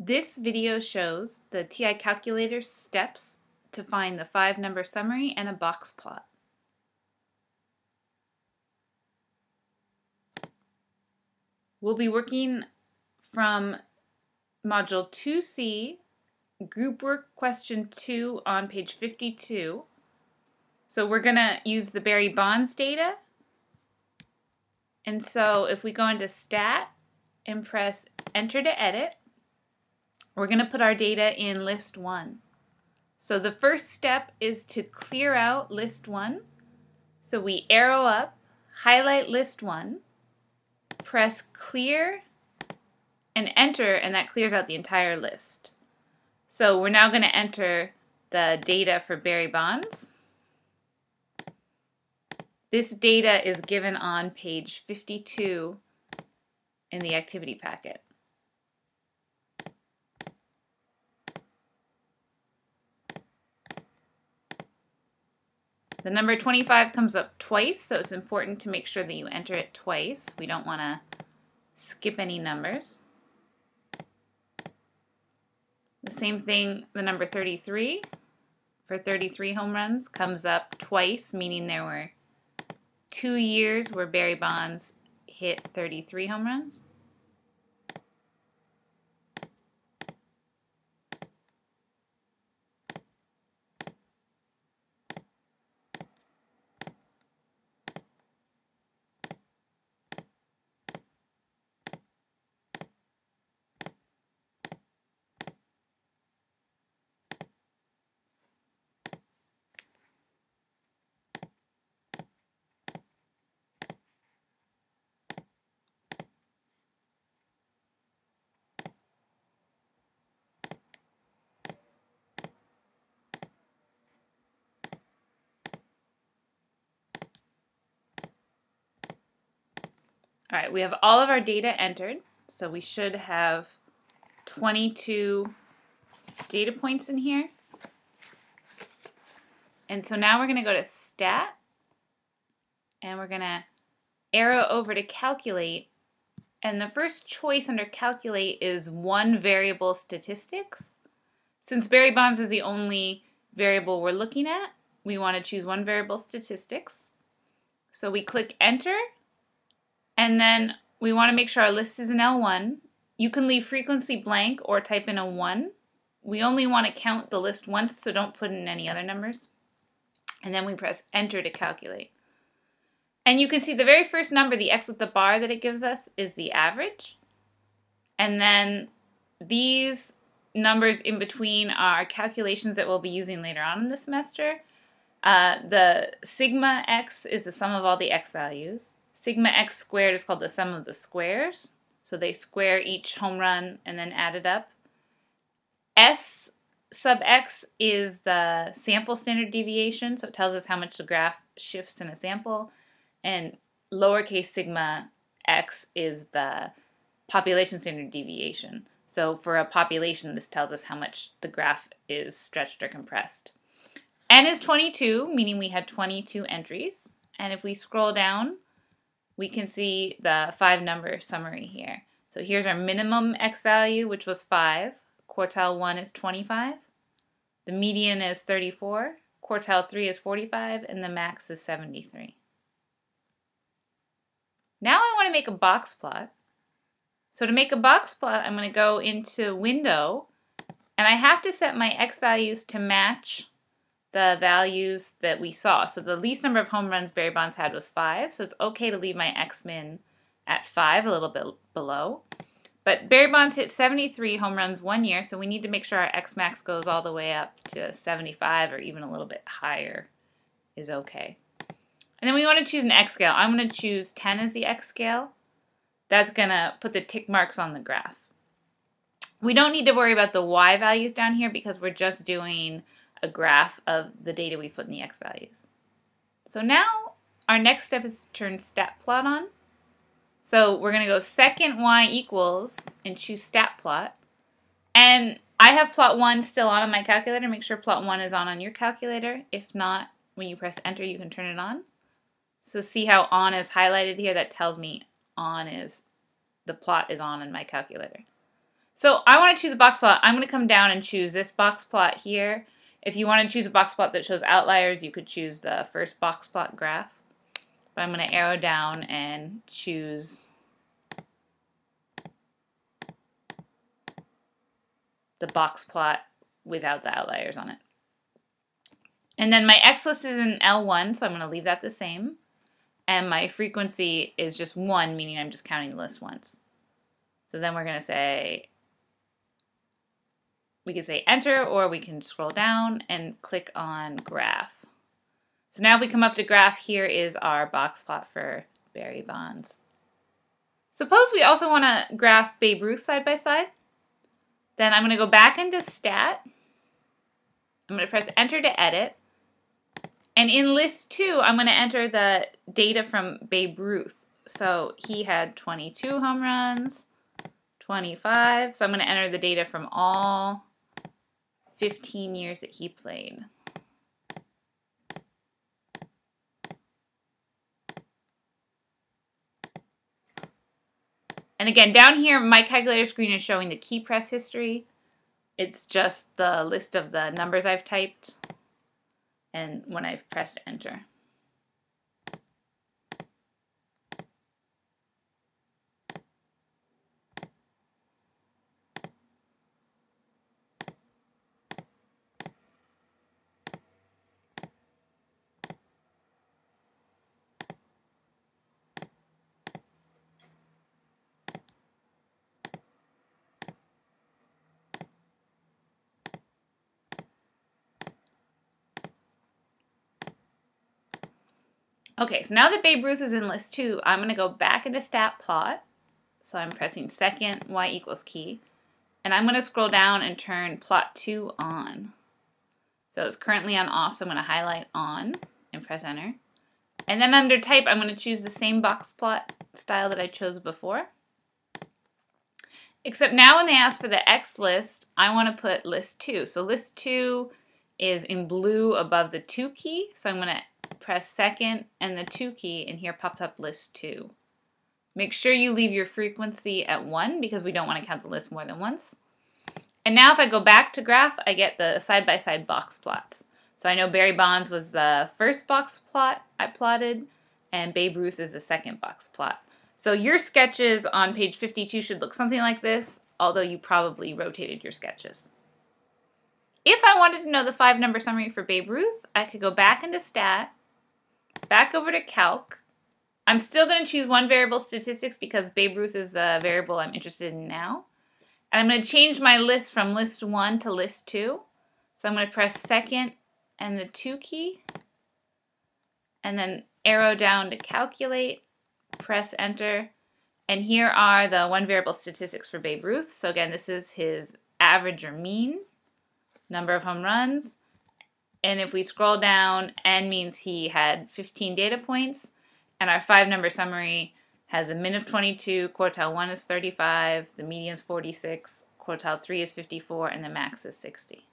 This video shows the TI calculator steps to find the five number summary and a box plot. We'll be working from module 2C, group work question 2 on page 52. So we're going to use the Barry Bonds data. And so if we go into stat and press enter to edit, we're going to put our data in list 1. So the first step is to clear out list 1. So we arrow up, highlight list 1, press clear and enter and that clears out the entire list. So we're now going to enter the data for Barry Bonds. This data is given on page 52 in the activity packet. The number 25 comes up twice, so it's important to make sure that you enter it twice. We don't want to skip any numbers. The same thing, the number 33 for 33 home runs comes up twice, meaning there were two years where Barry Bonds hit 33 home runs. All right, we have all of our data entered, so we should have 22 data points in here. And so now we're going to go to Stat, and we're going to arrow over to Calculate. And the first choice under Calculate is one variable statistics. Since Barry Bonds is the only variable we're looking at, we want to choose one variable statistics. So we click Enter, and then we want to make sure our list is an L1. You can leave frequency blank or type in a 1. We only want to count the list once, so don't put in any other numbers. And then we press enter to calculate. And you can see the very first number, the x with the bar that it gives us, is the average. And then these numbers in between are calculations that we'll be using later on in the semester. Uh, the sigma x is the sum of all the x values. Sigma x squared is called the sum of the squares. So they square each home run and then add it up. S sub x is the sample standard deviation, so it tells us how much the graph shifts in a sample. And lowercase sigma x is the population standard deviation. So for a population, this tells us how much the graph is stretched or compressed. N is 22, meaning we had 22 entries. And if we scroll down, we can see the five number summary here. So here's our minimum x value, which was 5. Quartile 1 is 25. The median is 34. Quartile 3 is 45. And the max is 73. Now I want to make a box plot. So to make a box plot, I'm going to go into Window, and I have to set my x values to match the values that we saw. So the least number of home runs Barry Bonds had was 5, so it's okay to leave my x-min at 5, a little bit below. But Barry Bonds hit 73 home runs one year, so we need to make sure our x-max goes all the way up to 75 or even a little bit higher is okay. And then we want to choose an x scale. I'm going to choose 10 as the x scale. That's going to put the tick marks on the graph. We don't need to worry about the y values down here because we're just doing a graph of the data we put in the x values. So now our next step is to turn stat plot on. So we're going to go second y equals and choose stat plot. And I have plot 1 still on on my calculator. Make sure plot 1 is on on your calculator. If not, when you press enter, you can turn it on. So see how on is highlighted here? That tells me on is, the plot is on in my calculator. So I want to choose a box plot. I'm going to come down and choose this box plot here. If you want to choose a box plot that shows outliers, you could choose the first box plot graph. But I'm going to arrow down and choose the box plot without the outliers on it. And then my X list is in L1, so I'm going to leave that the same. And my frequency is just 1, meaning I'm just counting the list once. So then we're going to say, we can say enter, or we can scroll down and click on graph. So now if we come up to graph, here is our box plot for Barry Bonds. Suppose we also want to graph Babe Ruth side by side. Then I'm going to go back into stat. I'm going to press enter to edit. And in list two, I'm going to enter the data from Babe Ruth. So he had 22 home runs, 25. So I'm going to enter the data from all 15 years that he played. And again, down here, my calculator screen is showing the key press history. It's just the list of the numbers I've typed and when I've pressed enter. Okay, so now that Babe Ruth is in list two, I'm going to go back into stat plot. So I'm pressing second Y equals key. And I'm going to scroll down and turn plot two on. So it's currently on off, so I'm going to highlight on and press enter. And then under type, I'm going to choose the same box plot style that I chose before. Except now when they ask for the X list, I want to put list 2. So list 2 is in blue above the 2 key. So I'm going to press second and the 2 key, and here popped up list 2. Make sure you leave your frequency at 1 because we don't want to count the list more than once. And now if I go back to graph, I get the side-by-side -side box plots. So I know Barry Bonds was the first box plot I plotted, and Babe Ruth is the second box plot. So your sketches on page 52 should look something like this, although you probably rotated your sketches. If I wanted to know the five number summary for Babe Ruth, I could go back into stat back over to calc. I'm still going to choose one variable statistics because Babe Ruth is the variable I'm interested in now. And I'm going to change my list from list 1 to list 2. So I'm going to press second and the 2 key. And then arrow down to calculate, press enter. And here are the one variable statistics for Babe Ruth. So again, this is his average or mean, number of home runs, and if we scroll down, N means he had 15 data points. And our five number summary has a min of 22, quartile 1 is 35, the median is 46, quartile 3 is 54, and the max is 60.